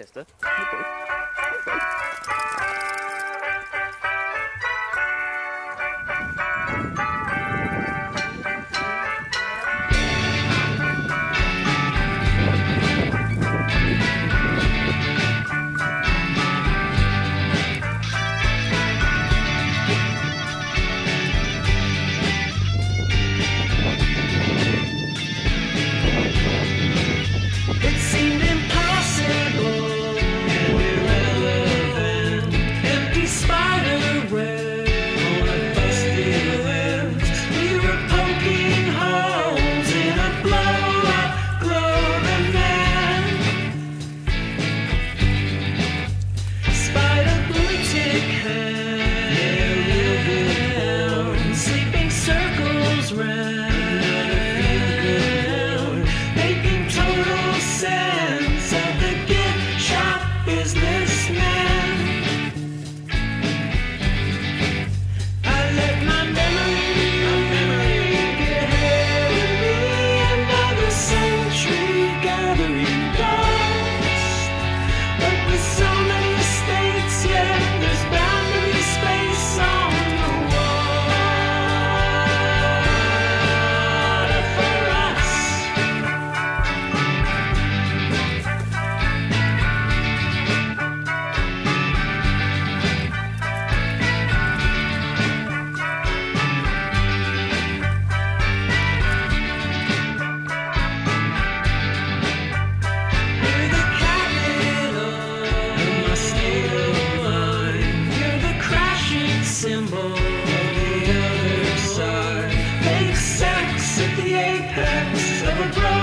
Orquestra. Depois. at the apex of a growth.